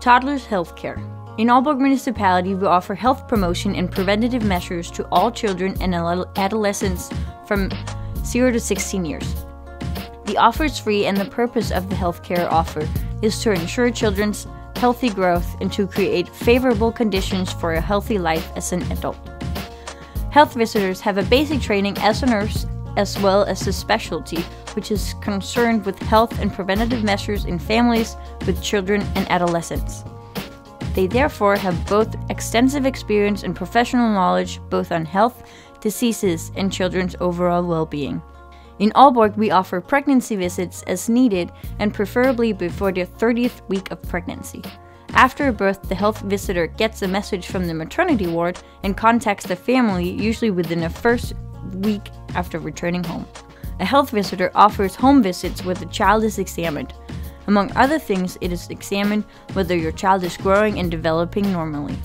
Toddlers Healthcare. In Aalborg Municipality, we offer health promotion and preventative measures to all children and adolescents from 0 to 16 years. The offer is free, and the purpose of the healthcare offer is to ensure children's healthy growth and to create favorable conditions for a healthy life as an adult. Health visitors have a basic training as a nurse as well as a specialty which is concerned with health and preventative measures in families with children and adolescents. They therefore have both extensive experience and professional knowledge both on health, diseases, and children's overall well being. In Aalborg, we offer pregnancy visits as needed and preferably before the 30th week of pregnancy. After a birth, the health visitor gets a message from the maternity ward and contacts the family, usually within the first week after returning home. A health visitor offers home visits where the child is examined. Among other things, it is examined whether your child is growing and developing normally.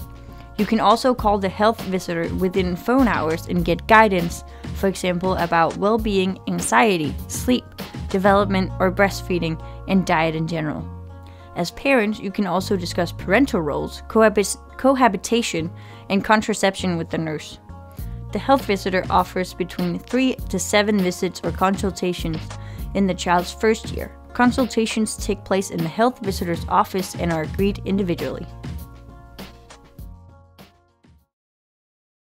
You can also call the health visitor within phone hours and get guidance, for example, about well being, anxiety, sleep, development, or breastfeeding, and diet in general. As parents, you can also discuss parental roles, cohabit- cohabitation, and contraception with the nurse. The health visitor offers between 3 to 7 visits or consultations in the child's first year. Consultations take place in the health visitor's office and are agreed individually.